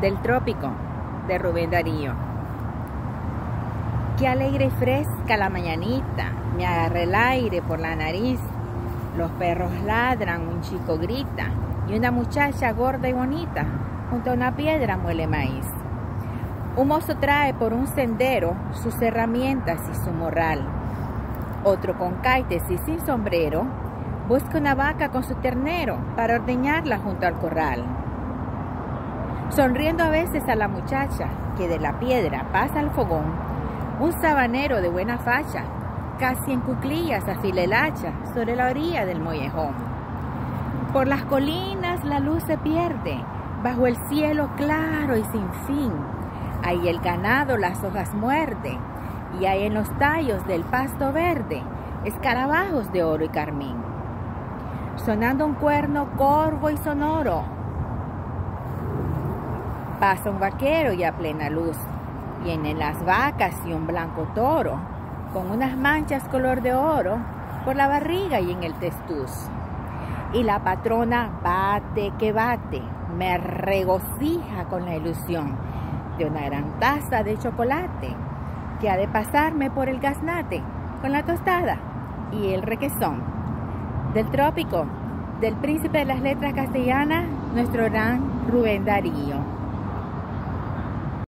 del trópico de Rubén Darío. Qué alegre y fresca la mañanita, me agarra el aire por la nariz. Los perros ladran, un chico grita y una muchacha gorda y bonita junto a una piedra muele maíz. Un mozo trae por un sendero sus herramientas y su morral. Otro con caites y sin sombrero busca una vaca con su ternero para ordeñarla junto al corral sonriendo a veces a la muchacha que de la piedra pasa al fogón, un sabanero de buena facha, casi en cuclillas afila el hacha sobre la orilla del mollejón. Por las colinas la luz se pierde, bajo el cielo claro y sin fin. Ahí el ganado las hojas muerde, y hay en los tallos del pasto verde escarabajos de oro y carmín. Sonando un cuerno corvo y sonoro, Pasa un vaquero y a plena luz. Vienen las vacas y un blanco toro, con unas manchas color de oro por la barriga y en el testuz. Y la patrona bate que bate, me regocija con la ilusión de una gran taza de chocolate que ha de pasarme por el gaznate con la tostada y el requesón. Del trópico, del príncipe de las letras castellanas, nuestro gran Rubén Darío.